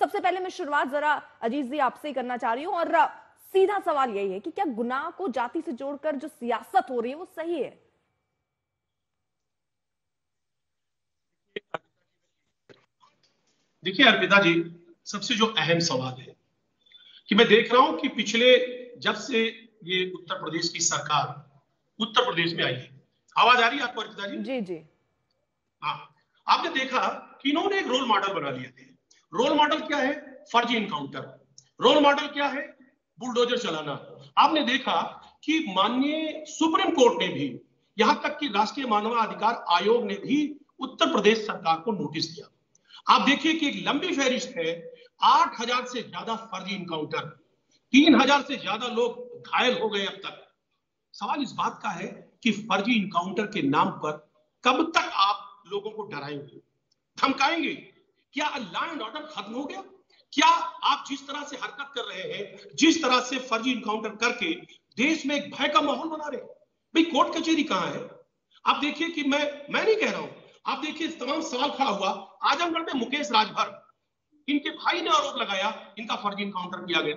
सबसे पहले मैं शुरुआत जरा अजीत जी आपसे ही करना चाह रही हूँ और सीधा सवाल यही है कि क्या गुनाह को जाति से जोड़कर जो सियासत हो रही है वो सही है? देखिए अर्पिता जी सबसे जो अहम सवाल है कि मैं देख रहा हूँ कि पिछले जब से ये उत्तर प्रदेश की सरकार उत्तर प्रदेश में आई है। आवाज़ आ रही है आपको अर्पिता जी? जी जी। हाँ। आपने देखा कि इन्होंने एक रोल मॉडल बना लिए थे रोल मॉडल क्या है? फर्जी इनकाउंटर रोल मॉडल क्या है? बुलडोजर चलाना. आपने देखा कि माननीय सुप्रीम कोर्ट ने भी यहाँ तक कि राष्ट्रीय मानवाधिकार आयोग ने भी उत्तर प्रदेश सरकार को नोटिस दिया। आप देखिए कि एक लंबी फहरिस्त है। आठ हज़ार से ज़्यादा फर्जी इनकाउंटर तीन हज़ार से ज़्यादा लोग घायल हो गए अब तक। सवाल इस बात का है कि फर्जी इनकाउंटर के नाम पर कब तक आप लोगों को डराएँगे? धमकाएँगे? क्या लॉ एंड ऑर्डर खत्म हो गया? क्या आप जिस तरह से हरकत कर रहे हैं, जिस तरह से फर्जी इनकाउंटर करके देश में एक भय का माहौल बना रहे भाई कोर्ट कचेरी कहाँ है? आप देखिए कि मैं मैं नहीं कह रहा हूँ। आप देखिए तमाम सवाल खड़ा हुआ, आजमगढ़ में मुकेश राजभर, इनके भाई ने आरोप लगाया, इनका फर्जी इनकाउंटर किया गया।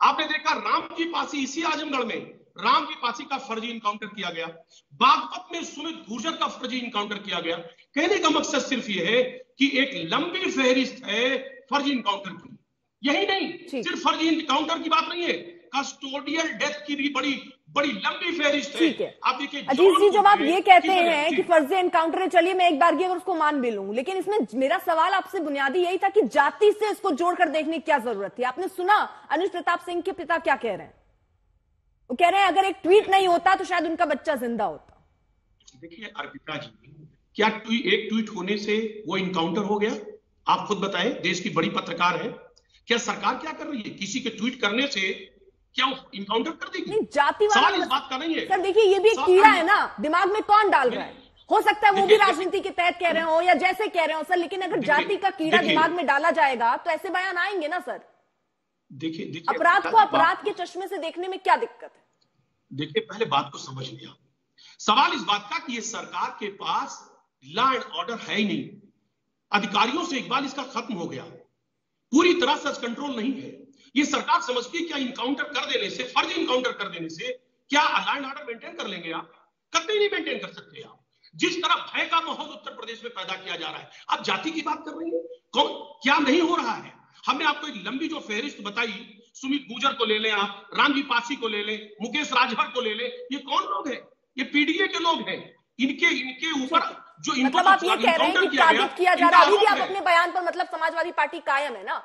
आपने देखा राम की पासी इसी आजमगढ़ में, राम की पासी का फर्जी इनकाउंटर किया गया। बागपत में सुमित गुर्जर का फर्जी इनकाउंटर किया गया। कहने का मकसद सिर्फ़ यह है कि एक लंबी फहरिस्त है फर्जी इनकाउंटर की। यही नहीं सिर्फ़ फर्जी इनकाउंटर की बात नहीं है। कस्टोडियल डेथ की भी बड़ी बड़ी लंबी फहरिस्त है, है। आप देखिए अजीत जी जब आप ये कहते हैं कि फर्जी एनकाउंटर चलिए मैं एक बार अगर उसको मान भी लूँ लेकिन इसमें मेरा सवाल आपसे बुनियादी यही था कि जाति से इसको जोड़कर देखने की क्या ज़रूरत थी। आपने सुना अनुज प्रताप सिंह के पिता क्या कह रहे हैं? वो कह रहे हैं अगर एक ट्वीट नहीं होता तो शायद उनका बच्चा ज़िंदा होता। देखिए अर्पिता जी क्या एक ट्वीट होने से वो इनकाउंटर हो गया? आप खुद बताएँ देश की बड़ी पत्रकार है। क्या सरकार क्या कर रही है? किसी के ट्वीट करने से क्या इनकाउंटर कर देगी? इस बात का नहीं है। सर देखिए ये भी एक कीड़ा है ना। दिमाग में कौन डाल रहा है? हो सकता है वो भी राजनीति के तहत कह रहे हो या जैसे कह रहे हो सर लेकिन अगर जाति का कीड़ा दिमाग में डाला जाएगा तो ऐसे बयान आएँगे ना सर? देखिए अपराध को अपराध के चश्मे से देखने में क्या दिक्कत है? देखिए पहले बात को समझ लिया। सवाल इस बात का कि ये सरकार के पास लॉ एंड ऑर्डर है ही नहीं। अधिकारियों से इकबाल इसका खत्म हो गया। पूरी तरह से कंट्रोल नहीं है। ये सरकार समझती है क्या इनकाउंटर कर देने से, फर्जी इनकाउंटर कर देने से, क्या लॉ एंड ऑर्डर मेंटेन कर लेंगे आप? कभी नहीं मेंटेन कर सकते आप। जिस तरह भय का माहौल उत्तर प्रदेश में पैदा किया जा रहा है। आप जाति की बात कर रही है? कौन? क्या नहीं हो रहा है? हमने आपको एक लंबी जो फेहरिस्त बताई, सुमित गुजर को ले लें आप, रामजी पासी को ले लें, मुकेश राजभर को ले लें, ये कौन लोग हैं? ये पीडीए के लोग हैं। इनके इनके ऊपर जो मतलब आप ये कह रहे हैं कि टारगेट किया जा रहा है। अभी भी आप अपने बयान पर मतलब समाजवादी पार्टी कायम है ना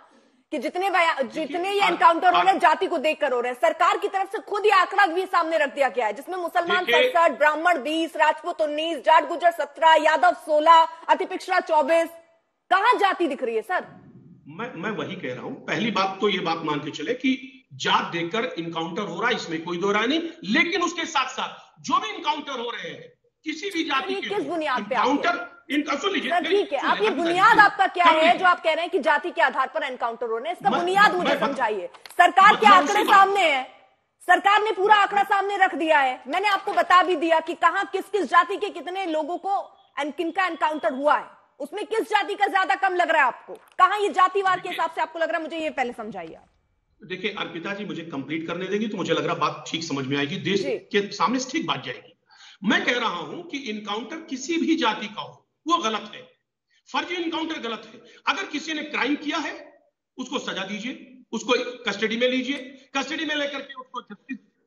कि जितने जितने ये एनकाउंटर हो रहे हैं जाति को देखकर हो रहे हैं। सरकार की तरफ़ से खुद ये आंकड़ा भी सामने रख दिया गया है जिसमें मुसलमान सड़सठ ब्राह्मण बीस राजपूत उन्नीस जाट गुजर सत्रह यादव सोलह अति पिछड़ा चौबीस। कहा जाति दिख रही है सर? मैं मैं वही कह रहा हूँ। पहली बात तो ये बात मान के चले कि जात देकर इनकाउंटर हो रहा है इसमें कोई दो राय नहीं लेकिन उसके साथ साथ जो भी इनकाउंटर हो रहे हैं किसी भी जाति के किस बुनियाद पे इनकाउंटर इनका सुन लीजिए ठीक है आप ये बुनियाद आपका क्या है जो आप कह रहे हैं कि जाति के आधार पर एनकाउंटर हो रहे हैं? इसका बुनियाद मुझे समझाइए। सरकार के आंकड़े सामने है। सरकार ने पूरा आंकड़ा सामने रख दिया है। मैंने आपको बता भी दिया कि कहा किस किस जाति के कितने लोगों को किनका एनकाउंटर हुआ है। उसमें किस जाति का ज़्यादा कम लग रहा है आपको? कहा ये जातिवार के हिसाब से आपको लग रहा है? मुझे ये पहले समझाइए देखिए अर्पिता जी मुझे कंप्लीट करने देगी तो मुझे लग रहा बात ठीक समझ में आएगी। देश के सामने ठीक बात जाएगी। मैं कह रहा हूँ कि इनकाउंटर किसी भी जाति का हो वो गलत है। फर्जी इनकाउंटर गलत है। अगर किसी ने क्राइम किया है उसको सजा दीजिए उसको कस्टडी में लीजिए कस्टडी में लेकर के उसको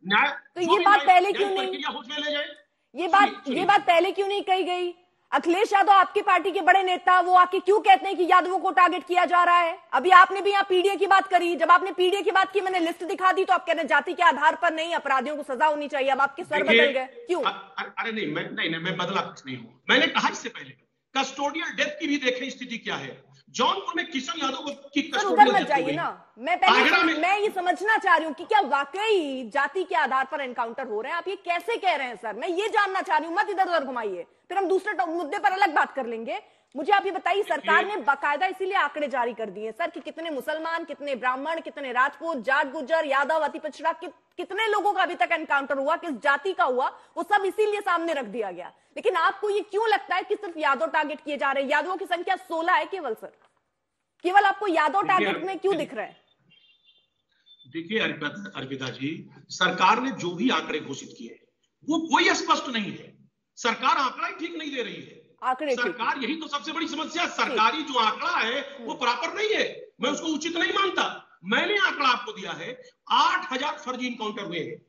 न्याय तो ये बात पहले क्यों नहीं ले जाए। ये बात ये बात पहले क्यों नहीं कही गई? अखिलेश यादव आपकी पार्टी के बड़े नेता वो आके क्यों कहते हैं कि यादवों को टारगेट किया जा रहा है? अभी आपने भी यहाँ पीडीए की बात करी। जब आपने पीडीए की बात की मैंने लिस्ट दिखा दी तो आप कह रहे जाति के आधार पर नहीं अपराधियों को सजा होनी चाहिए। अब आपके स्वर बदल गए। क्यों? अरे नहीं मैं नहीं नहीं मैं बदला कुछ नहीं हूँ। मैंने कहा इससे पहले कस्टोडियल डेथ की भी देखें स्थिति क्या है। जौनपुर में किशन यादव की उधर मत जाइए ना। मैं पहले मैं ये समझना चाह रही हूँ कि क्या वाकई जाति के आधार पर एनकाउंटर हो रहे हैं? आप ये कैसे कह रहे हैं सर? मैं ये जानना चाह रही हूँ मत इधर उधर घुमाइए। फिर हम दूसरे मुद्दे पर अलग बात कर लेंगे। मुझे आप ये बताइए सरकार ने बाकायदा इसीलिए आंकड़े जारी कर दिए सर कि कितने मुसलमान कितने ब्राह्मण कितने राजपूत जाट गुजर यादव अति पिछड़ा कि, कितने लोगों का अभी तक एनकाउंटर हुआ किस जाति का हुआ वो सब इसीलिए सामने रख दिया गया। लेकिन आपको ये क्यों लगता है कि सिर्फ़ यादव टारगेट किए जा रहे हैं? यादवों की संख्या सोलह है केवल सर। केवल आपको यादव टारगेट में क्यों दिख रहा है? देखिए अर्पिता जी सरकार ने जो भी आंकड़े घोषित किए वो कोई स्पष्ट नहीं है। सरकार आंकड़ा ही ठीक नहीं दे रही है। आंकड़े सरकार यही तो सबसे बड़ी समस्या सरकारी जो आंकड़ा है वो प्रॉपर नहीं है। मैं उसको उचित नहीं मानता। मैंने आंकड़ा आपको दिया है। आठ हज़ार फर्जी इनकाउंटर हुए हैं।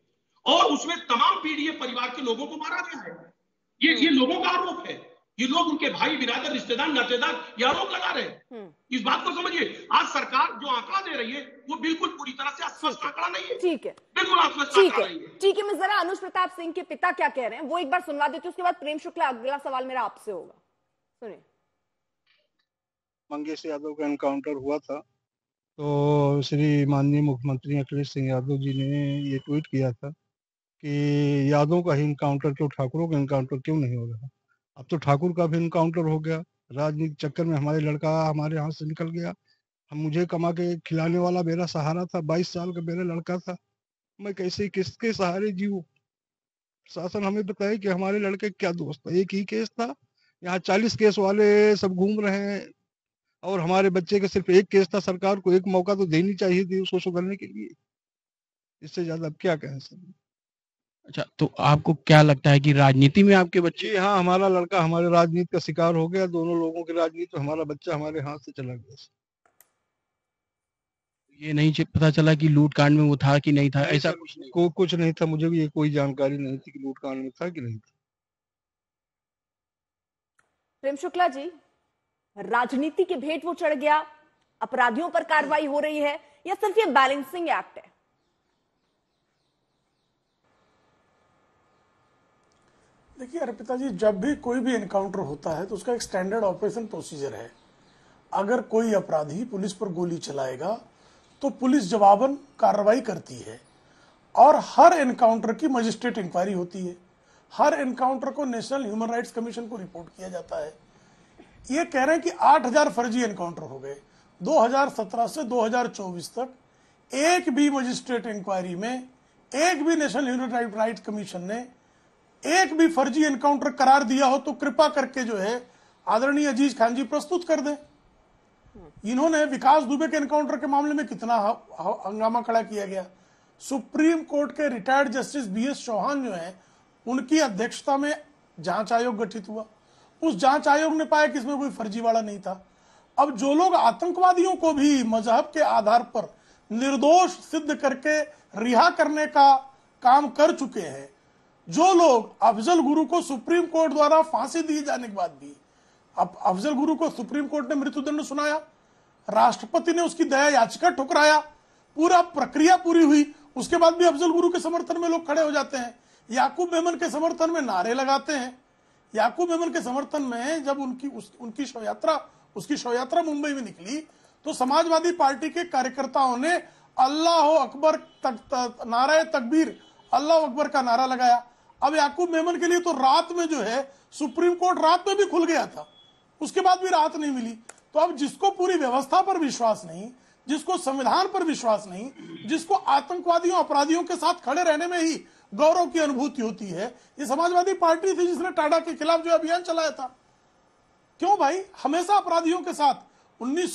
और उसमें तमाम पीढ़ी परिवार के लोगों को मारा गया है। ये ये लोगों का आरोप है। ये लोग उनके भाई बिरादर रिश्तेदार नातेदार ये आरोप लगा रहे हैं। हम्म। इस बात को समझिए आज सरकार जो आंकड़ा दे रही है वो बिल्कुल पूरी तरह से अस्पष्ट आंकड़ा नहीं है। ठीक है। बिल्कुल अस्पष्ट आंकड़ा नहीं है। ठीक है मैं जरा अनुज प्रताप सिंह के पिता क्या कह रहे हैं वो एक बार सुनवा देती हूँ उसके बाद प्रेम शुक्ला अगला सवाल मेरा आपसे होगा। सुनिए। मंगेश यादव का एनकाउंटर हुआ था। तो श्री माननीय मुख्यमंत्री अखिलेश सिंह यादव जी ने ये ट्वीट किया था कि यादव का ही इनकाउंटर क्यों ठाकुरों का इनकाउंटर क्यों नहीं हो रहा? अब तो ठाकुर का भी इनकाउंटर हो गया। राजनीतिक चक्कर में हमारे लड़का हमारे हाथ से निकल गया। हम मुझे कमा के खिलाने वाला मेरा सहारा था, बाईस साल का मेरा लड़का था। मैं कैसे, किसके सहारे जीव शासन हमें बताए कि हमारे लड़के क्या दोस्त था? एक ही केस था। यहाँ चालीस केस वाले सब घूम रहे हैं। और हमारे बच्चे का सिर्फ़ एक केस था। सरकार को एक मौका तो देनी चाहिए थी उसको सुधरने के लिए। इससे ज़्यादा अब क्या कहें सर अच्छा तो आपको क्या लगता है कि राजनीति में आपके बच्चे हाँ हमारा लड़का हमारे राजनीति का शिकार हो गया दोनों लोगों की राजनीति तो हमारा बच्चा हमारे हाथ से चला गया ये नहीं पता चला कि लूट कांड में वो था कि नहीं था ऐसा कुछ नहीं को, कुछ नहीं था मुझे भी ये कोई जानकारी नहीं थी कि लूट कांड में था कि नहीं था। प्रेम शुक्ला जी राजनीति के भेंट वो चढ़ गया अपराधियों पर कार्रवाई हो रही है या सिर्फ़ ये बैलेंसिंग एक्ट है? देखिए अर्पिता जी जब भी कोई भी एनकाउंटर होता है तो उसका एक स्टैंडर्ड ऑपरेशन प्रोसीजर है। अगर कोई अपराधी पुलिस पर गोली चलाएगा तो पुलिस जवाबन कार्रवाई करती है। और हर एनकाउंटर की मजिस्ट्रेट इंक्वायरी होती है। हर एनकाउंटर को नेशनल ह्यूमन राइट्स कमीशन को रिपोर्ट किया जाता है। ये कह रहे हैं कि 8000 फर्जी एनकाउंटर हो गए। 2017 से 2024 तक एक भी मजिस्ट्रेट इंक्वायरी में, एक भी नेशनल ह्यूमन राइट्स कमीशन ने एक भी फर्जी एनकाउंटर करार दिया हो तो कृपा करके जो है आदरणीय अज़ीज़ खान जी प्रस्तुत कर दें। इन्होंने विकास दुबे के एनकाउंटर के मामले में कितना हंगामा खड़ा किया गया। सुप्रीम कोर्ट के retired justice B S Chauhan जो है, उनकी अध्यक्षता में जाँच आयोग गठित हुआ। उस जाँच आयोग ने पाया कि इसमें कोई फर्जीवाड़ा नहीं था। अब जो लोग आतंकवादियों को भी मज़हब के आधार पर निर्दोष सिद्ध करके रिहा करने का काम कर चुके हैं जो लोग अफजल गुरु को सुप्रीम कोर्ट द्वारा फांसी दिए जाने के बाद भी अब अफजल गुरु को सुप्रीम कोर्ट ने मृत्युदंड सुनाया राष्ट्रपति ने उसकी दया याचिका ठुकराया पूरा प्रक्रिया पूरी हुई उसके बाद भी अफजल गुरु के समर्थन में लोग खड़े हो जाते हैं याकूब मेमन के समर्थन में नारे लगाते हैं। याकूब मेमन के समर्थन में जब उनकी उस, उनकी शव यात्रा उसकी शव यात्रा मुंबई में निकली तो समाजवादी पार्टी के कार्यकर्ताओं ने अल्लाह अकबर तक, तक, नारा तकबीर अल्लाह अकबर का नारा लगाया। अब याकूब मेमन के लिए तो रात में जो है, सुप्रीम कोर्ट रात में भी खुल गया था। उसके बाद भी राहत नहीं मिली। तो अब जिसको पूरी व्यवस्था पर विश्वास नहीं, जिसको संविधान पर विश्वास नहीं, जिसको आतंकवादियों, अपराधियों के साथ खड़े रहने में ही गौरव की अनुभूति होती है, ये समाजवादी पार्टी थी जिसने टाटा के खिलाफ जो अभियान चलाया था। क्यों भाई? हमेशा अपराधियों के साथ, उन्नीस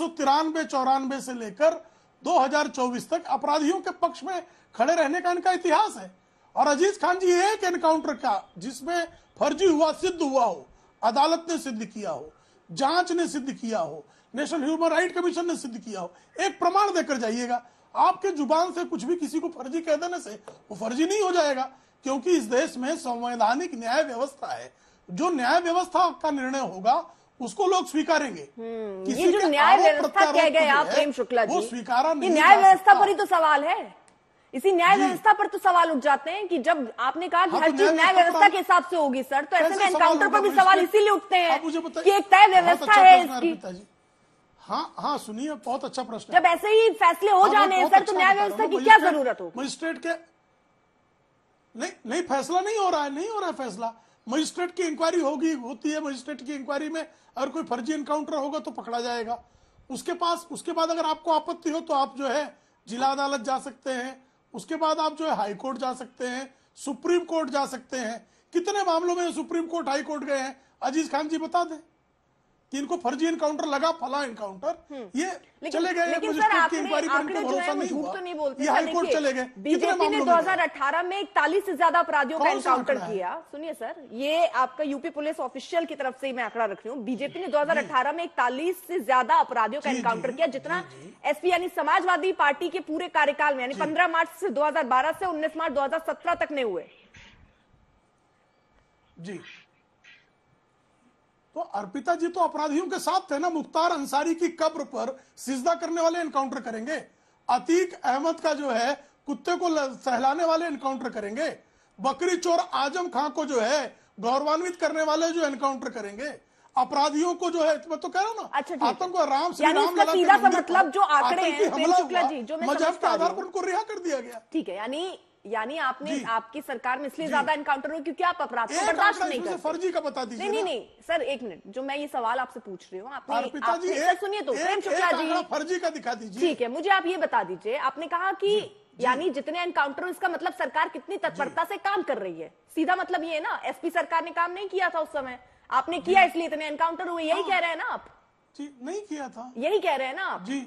चौरानवे से लेकर 2024 तक अपराधियों के पक्ष में खड़े रहने का इनका इतिहास है। और अज़ीज़ खान जी एक एनकाउंटर का जिसमें फर्जी हुआ सिद्ध हुआ हो अदालत ने सिद्ध किया हो जाँच ने सिद्ध किया हो नेशनल ह्यूमन राइट कमीशन ने सिद्ध किया हो। एक प्रमाण देकर जाइएगा आपके ज़ुबान से कुछ भी किसी को फर्जी कह देने से वो फर्जी नहीं हो जाएगा क्योंकि इस देश में संवैधानिक न्याय व्यवस्था है। जो न्याय व्यवस्था का निर्णय होगा उसको लोग स्वीकारेंगे। किसी ये जो न्याय व्यवस्था कह गए आप प्रेम शुक्ला जी। वो स्वीकारा न्याय व्यवस्था पर ही तो सवाल है। इसी न्याय व्यवस्था पर तो सवाल उठ जाते हैं कि जब आपने कहा कि हाँ, हर तो चीज़ न्याय व्यवस्था के हिसाब से होगी सर तो ऐसे में एनकाउंटर पर भी सवाल इसीलिए उठते हैं कि एक तय व्यवस्था अच्छा है इसकी। हाँ हाँ सुनिए बहुत अच्छा प्रश्न जब ऐसे ही फैसले हो हाँ, जाने हैं सर तो अच्छा न्याय व्यवस्था की क्या ज़रूरत हो? मजिस्ट्रेट के नहीं नहीं फैसला नहीं हो रहा है नहीं हो रहा है फैसला। मजिस्ट्रेट की इंक्वायरी होगी होती है मजिस्ट्रेट की इंक्वायरी में। अगर कोई फर्जी इनकाउंटर होगा तो पकड़ा जाएगा। उसके पास उसके बाद अगर आपको आपत्ति हो तो आप जो है जिला अदालत जा सकते हैं। उसके बाद आप जो है हाई कोर्ट जा सकते हैं, सुप्रीम कोर्ट जा सकते हैं। कितने मामलों में सुप्रीम कोर्ट हाई कोर्ट गए हैं? अज़ीज़ खान जी बता दें। कि इनको फर्जी एनकाउंटर लगा फला एनकाउंटर ये चले गए मजिस्ट्रेट सर की इंक्वायरी पर इनको भरोसा नहीं झूठ हुआ। तो नहीं बोलते ये सर, हाई कोर्ट देखिए, चले गए। बीजेपी ने मामलों में 2018 में इकतालीस से ज़्यादा अपराधियों का है? किया। सुनिए सर ये आपका यूपी पुलिस ऑफिशियल की तरफ़ से मैं आंकड़ा रख रही हूँ। बीजेपी ने 2018 में इकतालीस से ज़्यादा अपराधियों का जी, एनकाउंटर किया जितना। एसपी यानी समाजवादी पार्टी के पूरे कार्यकाल में यानी 15 मार्च से 2012 से 19 मार्च 2017 तक ने हुए। जी। तो अर्पिता जी तो अपराधियों के साथ थे ना मुख्तार अंसारी की कब्र पर सिजदा करने वाले एनकाउंटर करेंगे। अतीक अहमद का जो है कुत्ते को सहलाने वाले एनकाउंटर करेंगे। बकरी चोर आज़म खां को जो है गौरवान्वित करने वाले जो एनकाउंटर करेंगे। अपराधियों को जो है मैं तो कह रहा ना अच्छा, है। आतंक राम सा मतलब जो आंकड़े हैं, मज़हब के आधार पर उनको रिहा कर दिया गया। ठीक है यानी यानी आपने आपकी सरकार में इसलिए ज़्यादा एनकाउंटर हुए क्योंकि आप अपराध को बर्दाश्त नहीं करते। फर्जी का बता दीजिए नहीं नहीं सर एक मिनट जो मैं ये सवाल आपसे पूछ रही हूँ आपने सुनिए तो प्रेम शुक्ला जी। फर्जी का दिखा दीजिए। ठीक है मुझे आप ये बता दीजिए आपने कहा कि यानी जितने एनकाउंटर इसका मतलब सरकार कितनी तत्परता से काम कर रही है? सीधा मतलब ये है ना एसपी सरकार ने काम नहीं किया था उस समय। आपने किया इसलिए इतने एनकाउंटर हुए यही कह रहे हैं ना आप? जी नहीं किया था। यही कह रहे हैं ना आप? जी।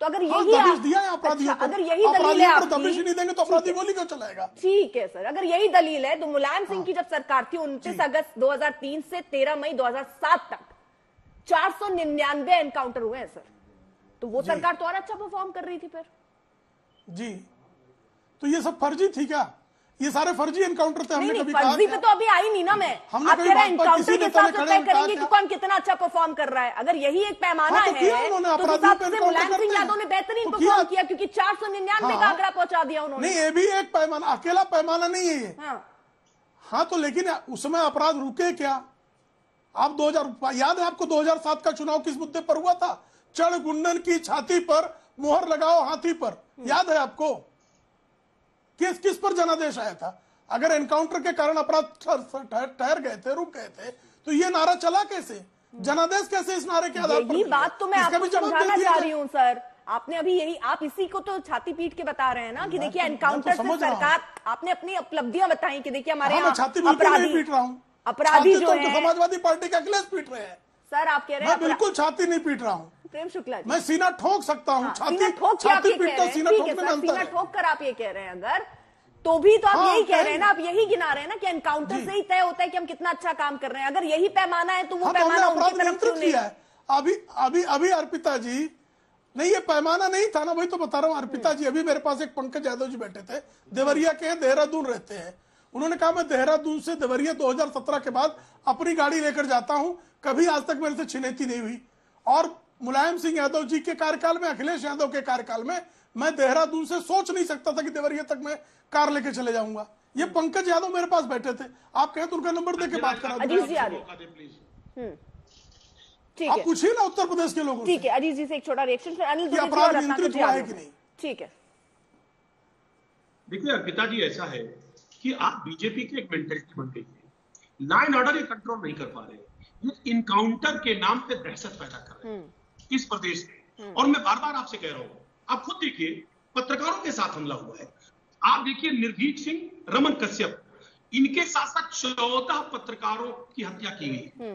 तो अगर हाँ, यही हाँ, दिया है अपराधियों अच्छा, को। अगर यही दलील है दबिश आपकी नहीं देंगे तो अपराधी गोली क्यों चलाएगा ठीक है सर। अगर यही दलील है तो मुलायम सिंह हाँ। की जब सरकार थी उनतीस अगस्त 2003 से 13 मई 2007 तक 499 एनकाउंटर हुए हैं सर। तो वो सरकार तो और अच्छा परफॉर्म कर रही थी फिर। जी। तो ये सब फर्जी थी क्या? ये सारे फर्जी एनकाउंटर थे हमने कभी कहा फर्जी पे तो अभी आई नहीं ना मैं। हमने आप कभी कह रहे एनकाउंटर के साथ तो तय करेंगे कि कौन कितना अच्छा परफॉर्म कर रहा है। अगर यही एक पैमाना हाँ, तो है तो मुलायम सिंह यादव ने बेहतरीन तो परफॉर्म किया। किया क्योंकि चार सौ निन्यानवे का हाँ। आंकड़ा पहुँचा दिया उन्होंने। नहीं ये भी एक पैमाना अकेला पैमाना नहीं है ये। हाँ। हाँ तो लेकिन उसमें अपराध रुके क्या? आप 2000 याद है आपको 2007 का चुनाव किस मुद्दे पर हुआ था? चढ़ गुंडन की छाती पर मोहर लगाओ हाथी पर। याद है आपको? किस किस पर जनादेश आया था? अगर एनकाउंटर के कारण अपराध ठहर- गए थे रुक गए थे तो ये नारा चला कैसे? जनादेश कैसे इस नारे के आधार पर बात तो मैं आपको समझाना चाह रही हूँ सर। आपने अभी यही आप इसी को तो छाती पीट के बता रहे हैं ना कि देखिए तो- मैं तो एनकाउंटर से। सरकार आपने अपनी उपलब्धियाँ बताई कि देखिए हमारे हाँ, यहाँ छाती अपराधी पीट रहा हूँ। अपराधी जो तो है समाजवादी पार्टी के अखिलेश पीट रहे हैं। सर आप कह रहे हैं बिल्कुल छाती नहीं पीट रहा हूँ। प्रेम शुक्ला जी। मैं सीना ठोक सकता हूँ हाँ, छाती छाती पीटता सीना ठीक सीना ठोक कर आप ये कह रहे हैं अगर तो भी तो आप हाँ, यही कह रहे हैं ना आप यही गिना रहे हैं ना कि एनकाउंटर से ही तय होता है कि हम कितना अच्छा काम कर रहे हैं। अगर यही पैमाना है तो वो हाँ पैमाना तो उनकी तरफ़ क्यों नहीं? है? अभी अभी अभी अर्पिता जी नहीं ये पैमाना नहीं था ना वही तो बता रहा हूँ। अर्पिता जी अभी मेरे पास एक पंकज यादव जी बैठे थे। देवरिया के देहरादून रहते हैं। उन्होंने कहा मैं देहरादून से देवरिया 2017 के बाद अपनी गाड़ी लेकर जाता हूँ। कभी आज तक मेरे से छिनेती नहीं हुई। और मुलायम सिंह यादव जी के कार्यकाल में अखिलेश यादव के कार्यकाल में मैं देहरादून से सोच नहीं सकता था कि देवरिया तक मैं कार लेके चले जाऊँगा। ये पंकज यादव मेरे पास बैठे थे। आप कहें तो उनका नंबर दे के बात करा ठीक आप है। पूछिए ना उत्तर प्रदेश के लोगों ठीक है अजीत जी से एक छोटा रिएक्शन फिर अनिल अपराध नियंत्रित हुआ है कि नहीं? ठीक है। देखिए अर्पिता जी ऐसा है कि आप बीजेपी की एक मेंटेलिटी बन गई है। लॉ एंड ऑर्डर ये कंट्रोल नहीं कर पा रहे ये इनकाउंटर के नाम पे दहशत पैदा कर रहे हैं। इस प्रदेश में। और मैं बार बार आपसे कह रहा हूँ आप खुद देखिए पत्रकारों के साथ हमला हुआ है। आप देखिए निर्भीक सिंह रमन कश्यप इनके साथ साथ चौदह पत्रकारों की हत्या की गई।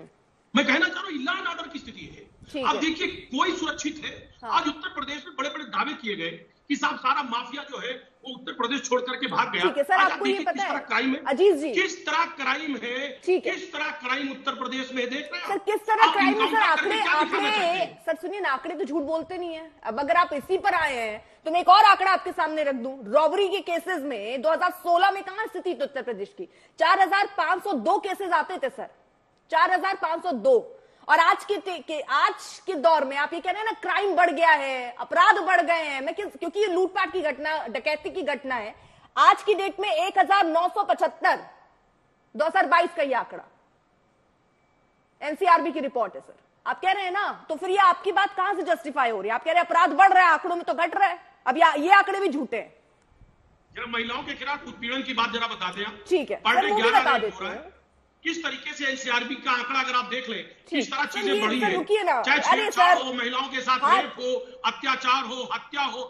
मैं कहना चाह रहा हूँ लॉ एंड ऑर्डर की स्थिति है। आप देखिए कोई सुरक्षित है? हाँ। आज उत्तर प्रदेश में बड़े बड़े दावे किए गए। कि साहब सारा माफिया जो है वो उत्तर प्रदेश छोड़ करके भाग गया। ठीक है, सर, आपको ये पता किस है? तरह क्राइम है। अजीत जी। किस तरह क्राइम है ठीक है। किस तरह क्राइम उत्तर प्रदेश में देख रहे हैं सर किस तरह क्राइम में सर आंकड़े आंकड़े सर सुनिए ना आंकड़े तो झूठ बोलते नहीं है। अब अगर आप इसी पर आए हैं तो मैं एक और आंकड़ा आपके सामने रख दूँ। रॉबरी के केसेस में 2016 में कहाँ स्थिति थी उत्तर प्रदेश की? 4502 केसेस आते थे सर। 4502 और आज के, के आज के दौर में आप ये कह रहे हैं ना क्राइम बढ़ गया है अपराध बढ़ गए हैं। मैं क्योंकि ये लूटपाट की घटना डकैती की घटना है। आज की डेट में एक हज़ार नौ सौ पचहत्तर दो हज़ार बाईस का ये आंकड़ा। एनसीआरबी की रिपोर्ट है सर आप कह रहे हैं ना तो फिर ये आपकी बात कहाँ से जस्टिफाई हो रही है? आप कह रहे हैं अपराध बढ़ रहा है आंकड़ों में तो घट रहा है। अब या, ये आंकड़े भी झूठे हैं। जरा महिलाओं के खिलाफ उत्पीड़न की बात जरा बता दें आप ठीक है, 11 बता देते हो है। हैं। किस तरीके से एनसीआरबी का आंकड़ा अगर आप देख लें किस तरह चीज़ें बढ़ी है। चाहे छेड़छाड़ हो महिलाओं के साथ। रेप हो अत्याचार हो हत्या हो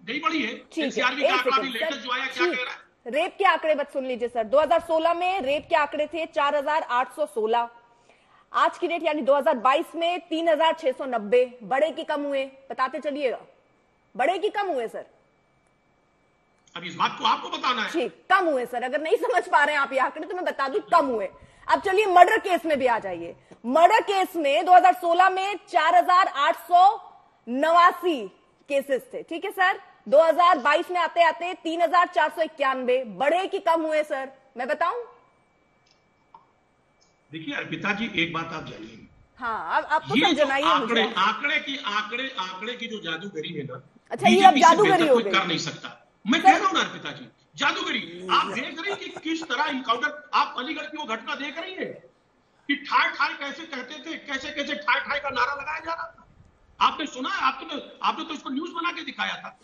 नहीं बढ़ी है। है एनसीआरबी का आंकड़ा भी लेटेस्ट जो आया क्या कह रहा है? रेप के आंकड़े बस सुन लीजिए सर। 2016 में रेप के आंकड़े थे 4816 आज की डेट यानी 2022 में 3690 बड़े की कम हुए। बताते चलिएगा। बड़े की कम हुए सर। अब इस बात को आपको बताना है। ठीक कम हुए सर। अगर नहीं समझ पा रहे हैं आप ये आंकड़े तो मैं बता दूँ कम हुए। अब चलिए मर्डर केस में भी आ जाइए। मर्डर केस में 2016 में चार हज़ार आठ सौ नवासी केसेस थे। ठीक है सर 2022 में आते आते तीन हज़ार चार सौ इक्यानवे। बड़े की कम हुए सर मैं बताऊँ? देखिए अर्पिता जी एक बात आप जानिए। हाँ अब आप तो जनाइए आंकड़े आंकड़े की आंकड़े आंकड़े की जो जादूगरी है ना अच्छा, ये अब जादूगरी हो गई। कर नहीं सकता। मैं कह रहा हूँ ना अर्पिता जी जादूगरी आप देख रही हैं कि किस तरह इनकाउंटर आप अलीगढ़ की वो घटना देख रही है? कि ठाए ठाए कैसे कहते थे कैसे कैसे ठाए ठाए का नारा लगाया जा रहा था? आपने सुना है? आपने तो आपने तो इसको न्यूज़ बना के दिखाया था।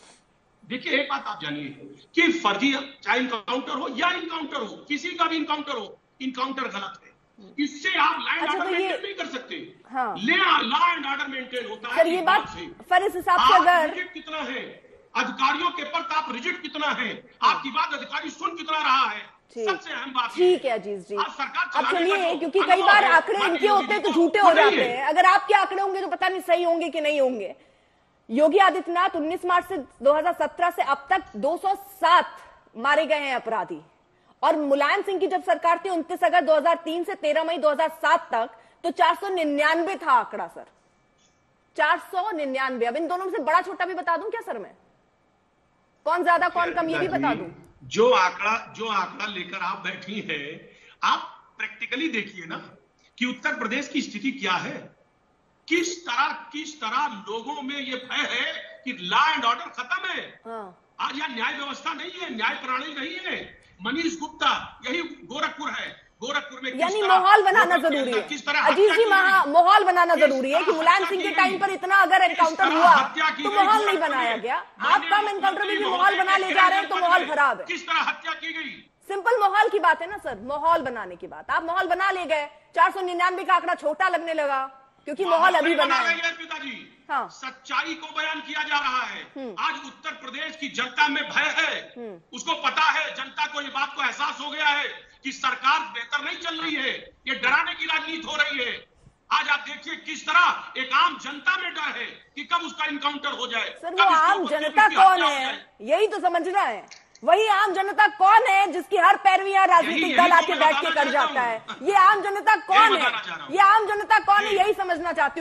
देखिए एक बात आप जानिए कि फर्जी चाहे इनकाउंटर हो या इनकाउंटर हो किसी का भी इनकाउंटर हो इनकाउंटर गलत है। इससे आप लैंड अच्छा, तो ऑर्डर मेंटेन नहीं कर सकते। हाँ। ले लॉ एंड ऑर्डर मेंटेन होता है ये बात हिसाब से अगर कितना है? अधिकारियों के प्रताप रिजिट कितना है? आपकी बात अधिकारी सुन कितना रहा है? ठीक। सबसे अहम बात ठीक है। अज़ीज़ जी। अब चलिए क्योंकि कई बार आंकड़े इनके होते हैं तो झूठे हो जाते हैं। अगर आपके आंकड़े होंगे तो पता नहीं सही होंगे कि नहीं होंगे। योगी आदित्यनाथ 19 मार्च से 2017 से अब तक 207 मारे गए हैं अपराधी। और मुलायम सिंह की जब सरकार थी 29 अगस्त 2003 से 13 मई 2007 तक तो 499 था आंकड़ा सर। 499 अब इन दोनों में से बड़ा छोटा भी बता दूँ क्या सर मैं? कौन ज़्यादा कौन कम ये भी बता दूँ। जो आंकड़ा जो आंकड़ा लेकर आप बैठी है आप प्रैक्टिकली देखिए ना कि उत्तर प्रदेश की स्थिति क्या है। किस तरह किस तरह लोगों में ये भय है कि लॉ एंड ऑर्डर खत्म है। हाँ। आज यहाँ न्याय व्यवस्था नहीं है न्याय प्रणाली नहीं है। मनीष गुप्ता यही गोरखपुर है। गोरखपुर में यानी माहौल बनाना ज़रूरी है। किस तरह अज़ीज़ हत्या जी। माहौल बनाना ज़रूरी है कि मुलायम सिंह के टाइम पर इतना अगर एनकाउंटर हुआ तो माहौल नहीं बनाया गया। आप कम एनकाउंटर में भी माहौल बना ले जा रहे हैं तो माहौल खराब है। किस तरह हत्या की गई? सिंपल माहौल की बात है ना सर। माहौल बनाने की बात। आप माहौल बना ले गए। चार सौ निन्यानवे का आंकड़ा छोटा लगने लगा क्योंकि माहौल अभी बना है। पिताजी। हाँ। सच्चाई को बयान किया जा रहा है। हम्म। आज उत्तर प्रदेश की जनता में भय है। उसको पता है जनता को ये बात को एहसास हो गया है। कि सरकार बेहतर नहीं चल रही है ये डराने की राजनीति हो रही है। आज आप देखिए किस तरह एक आम जनता में डर है कि कब उसका इनकाउंटर हो जाए। सर वो आम जनता कौन है? यही तो समझना है। वही आम जनता कौन है जिसकी हर पैरवी यहाँ राजनीतिक दल तो आके बैठ के कर जाता है? ये आम जनता कौन है? हूँ। ये आम जनता कौन है? यही समझना चाहती हूँ।